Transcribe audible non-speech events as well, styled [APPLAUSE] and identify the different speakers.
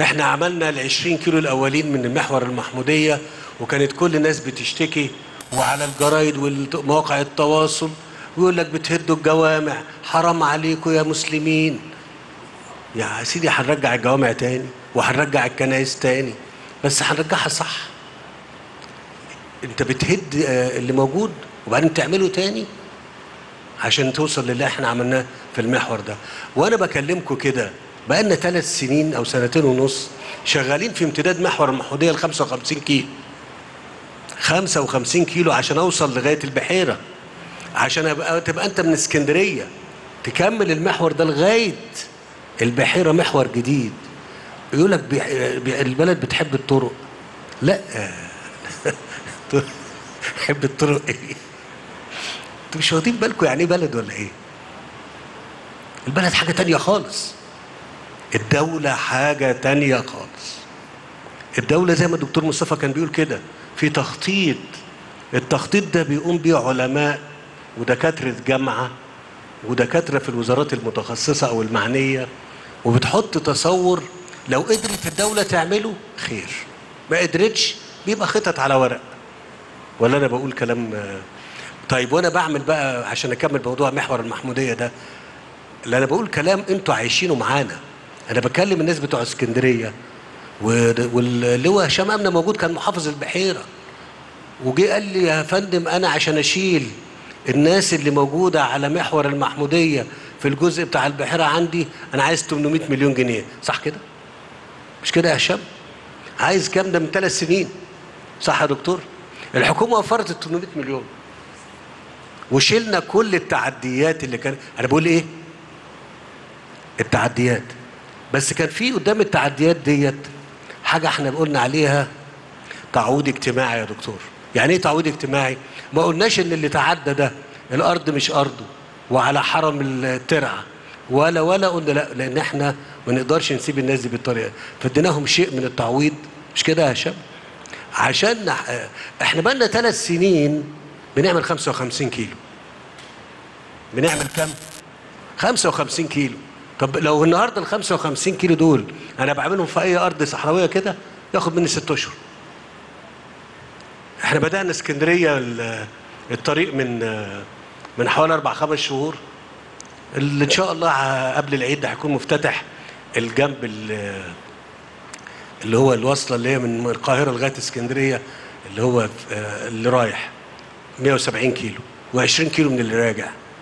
Speaker 1: إحنا عملنا ال 20 كيلو الأولين من المحور المحمودية وكانت كل الناس بتشتكي وعلى الجرايد ومواقع التواصل ويقول لك بتهدوا الجوامع حرام عليكم يا مسلمين. يا سيدي هنرجع الجوامع تاني وهنرجع الكنائس تاني بس هنرجعها صح. انت بتهد آه، اللي موجود وبعدين تعمله تاني عشان توصل للي إحنا عملناه في المحور ده. وأنا بكلمكم كده بقالنا ثلاث سنين أو سنتين ونص شغالين في امتداد محور المحموديه ل 55 كيلو. 55 كيلو عشان أوصل لغاية البحيرة عشان ابقى تبقى أنت من اسكندرية تكمل المحور ده لغاية البحيرة محور جديد. يقول لك البلد بتحب الطرق. لا. [LAUGHS] تحب الطرق إيه؟ أنتوا مش واخدين بالكم يعني إيه بلد ولا إيه؟ البلد حاجة تانية خالص. الدولة حاجة تانية خالص. الدولة زي ما الدكتور مصطفى كان بيقول كده في تخطيط. التخطيط ده بيقوم بيه علماء ودكاترة جامعة ودكاترة في الوزارات المتخصصة أو المعنية وبتحط تصور لو قدرت الدولة تعمله خير. ما قدرتش بيبقى خطط على ورق. ولا أنا بقول كلام طيب وأنا بعمل بقى عشان أكمل موضوع محور المحمودية ده اللي أنا بقول كلام أنتوا عايشينه معانا. أنا بكلم الناس بتوع اسكندرية واللواء هشام أمنة موجود كان محافظ البحيرة. وجي قال لي يا فندم أنا عشان أشيل الناس اللي موجودة على محور المحمودية في الجزء بتاع البحيرة عندي أنا عايز 800 مليون جنيه. صح كده؟ مش كده يا هشام؟ عايز كام؟ ده من ثلاث سنين. صح يا دكتور؟ الحكومة وفرت ال 800 مليون. وشلنا كل التعديات اللي كان أنا بقول إيه؟ التعديات. بس كان في قدام التعديات ديت حاجة إحنا قلنا عليها تعويض اجتماعي يا دكتور. يعني إيه تعويض اجتماعي؟ ما قلناش إن اللي تعدى ده الأرض مش أرضه وعلى حرم الترعة ولا ولا قلنا لا لأن إحنا ما نقدرش نسيب الناس دي بالطريقة. فاديناهم شيء من التعويض مش كده يا هشام؟ عشان إحنا بقالنا ثلاث سنين بنعمل 55 كيلو. بنعمل كام؟ 55 كيلو. طب لو النهارده ال 55 كيلو دول أنا بعملهم في اي ارض صحراويه كده ياخد مني ست أشهر. إحنا بدأنا اسكندرية ال- الطريق من من حوالي أربع خمس شهور. اللي إن شاء الله قبل العيد هيكون مفتتح الجنب ال- اللي هو الوصلة اللي هي من القاهرة لغاية اسكندرية اللي هو آه، اللي رايح 170 كيلو و20 كيلو من اللي راجع.